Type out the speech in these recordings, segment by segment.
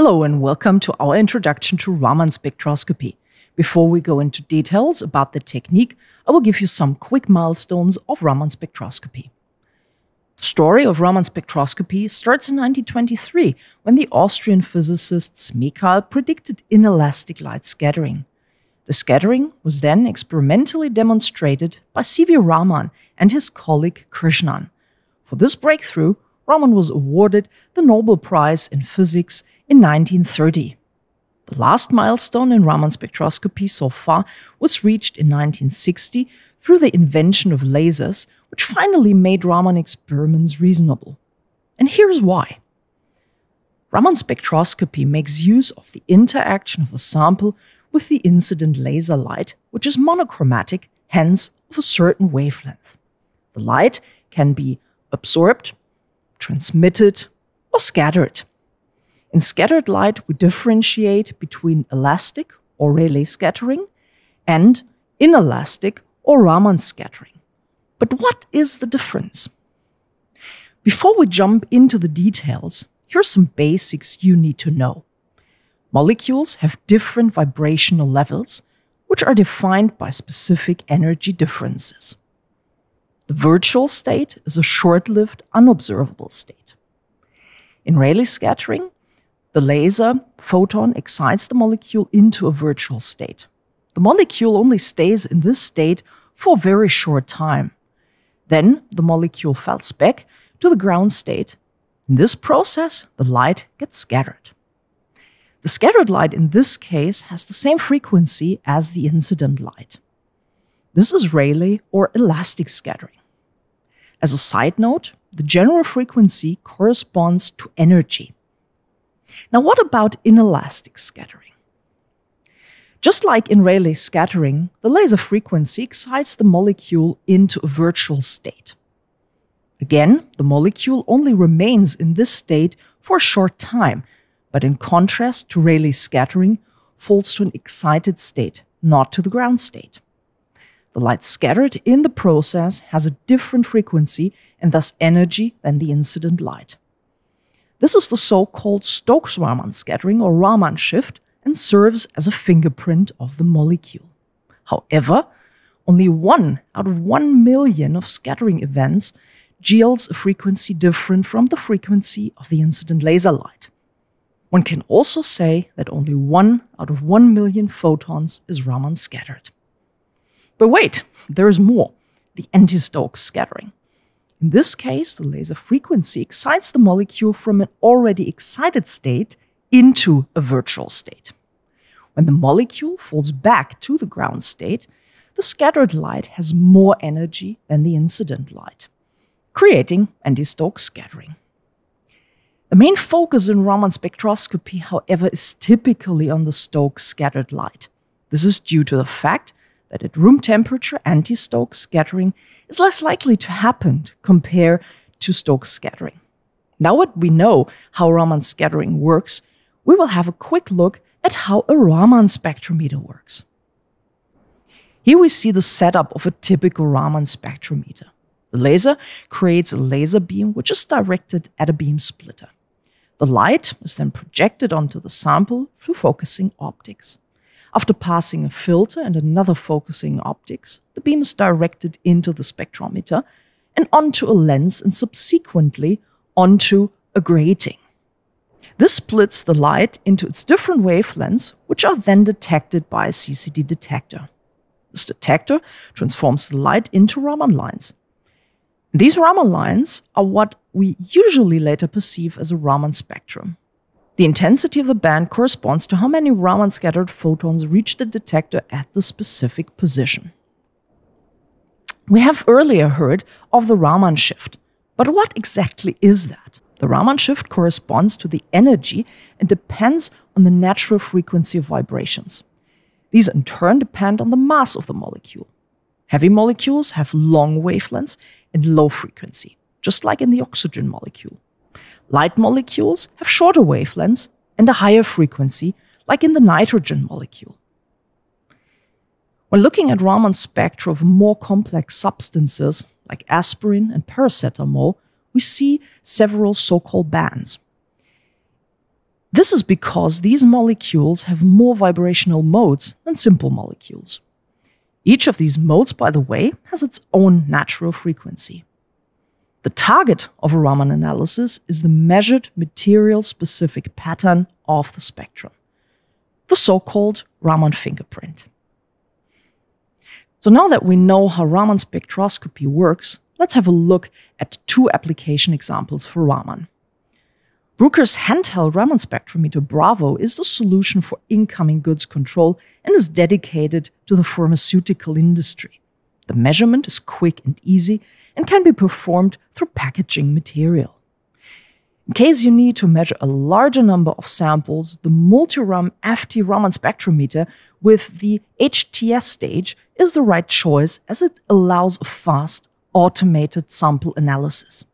Hello and welcome to our introduction to Raman spectroscopy. Before we go into details about the technique, I will give you some quick milestones of Raman spectroscopy. The story of Raman spectroscopy starts in 1923 when the Austrian physicists Smekal predicted inelastic light scattering. The scattering was then experimentally demonstrated by C.V. Raman and his colleague Krishnan. For this breakthrough, Raman was awarded the Nobel Prize in Physics in 1930. The last milestone in Raman spectroscopy so far was reached in 1960 through the invention of lasers, which finally made Raman experiments reasonable. And here's why. Raman spectroscopy makes use of the interaction of the sample with the incident laser light, which is monochromatic, hence of a certain wavelength. The light can be absorbed, transmitted, or scattered. In scattered light, we differentiate between elastic or Rayleigh scattering and inelastic or Raman scattering. But what is the difference? Before we jump into the details, here are some basics you need to know. Molecules have different vibrational levels, which are defined by specific energy differences. The virtual state is a short lived, unobservable state. In Rayleigh scattering, the laser photon excites the molecule into a virtual state. The molecule only stays in this state for a very short time. Then the molecule falls back to the ground state. In this process, the light gets scattered. The scattered light in this case has the same frequency as the incident light. This is Rayleigh or elastic scattering. As a side note, the general frequency corresponds to energy. Now, what about inelastic scattering? Just like in Rayleigh scattering, the laser frequency excites the molecule into a virtual state. Again, the molecule only remains in this state for a short time, but in contrast to Rayleigh scattering, falls to an excited state, not to the ground state. The light scattered in the process has a different frequency and thus energy than the incident light. This is the so-called Stokes-Raman scattering or Raman shift and serves as a fingerprint of the molecule. However, only one out of one million of scattering events yields a frequency different from the frequency of the incident laser light. One can also say that only one out of one million photons is Raman scattered. But wait, there is more the anti Stokes scattering. In this case, the laser frequency excites the molecule from an already excited state into a virtual state. When the molecule falls back to the ground state, the scattered light has more energy than the incident light, creating anti-Stokes scattering. The main focus in Raman spectroscopy, however, is typically on the Stokes scattered light. This is due to the fact that at room temperature, anti-Stokes scattering is less likely to happen compared to Stokes scattering. Now that we know how Raman scattering works, we will have a quick look at how a Raman spectrometer works. Here we see the setup of a typical Raman spectrometer. The laser creates a laser beam which is directed at a beam splitter. The light is then projected onto the sample through focusing optics. After passing a filter and another focusing optics, the beam is directed into the spectrometer and onto a lens and subsequently onto a grating. This splits the light into its different wavelengths, which are then detected by a CCD detector. This detector transforms the light into Raman lines. These Raman lines are what we usually later perceive as a Raman spectrum. The intensity of the band corresponds to how many Raman scattered photons reach the detector at the specific position. We have earlier heard of the Raman shift, but what exactly is that? The Raman shift corresponds to the energy and depends on the natural frequency of vibrations. These in turn depend on the mass of the molecule. Heavy molecules have long wavelengths and low frequency, just like in the oxygen molecule. Light molecules have shorter wavelengths and a higher frequency, like in the nitrogen molecule. When looking at Raman spectra of more complex substances, like aspirin and paracetamol, we see several so called bands. This is because these molecules have more vibrational modes than simple molecules. Each of these modes, by the way, has its own natural frequency. The target of a Raman analysis is the measured material specific pattern of the spectrum, the so called Raman fingerprint. So now that we know how Raman spectroscopy works, let's have a look at two application examples for Raman. Bruker's handheld Raman spectrometer Bravo is the solution for incoming goods control and is dedicated to the pharmaceutical industry. The measurement is quick and easy and can be performed through packaging material. In case you need to measure a larger number of samples, the Multiram FT Raman spectrometer with the HTS stage is the right choice as it allows a fast, automated sample analysis.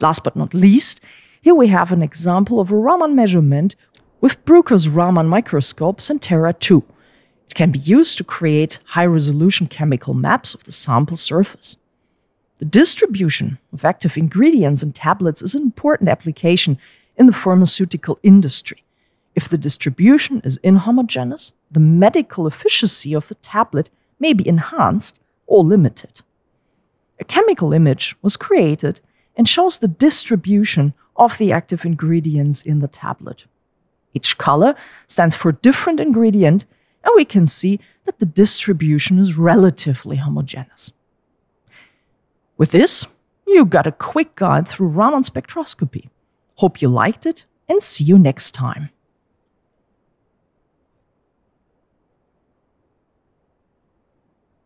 Last but not least, here we have an example of a Raman measurement with Bruker's Raman microscope Senterra 2. It can be used to create high resolution chemical maps of the sample surface. The distribution of active ingredients in tablets is an important application in the pharmaceutical industry. If the distribution is inhomogeneous, the medical efficacy of the tablet may be enhanced or limited. A chemical image was created and shows the distribution of the active ingredients in the tablet. Each color stands for a different ingredient, and we can see that the distribution is relatively homogeneous. With this, you got a quick guide through Raman spectroscopy. Hope you liked it, and see you next time.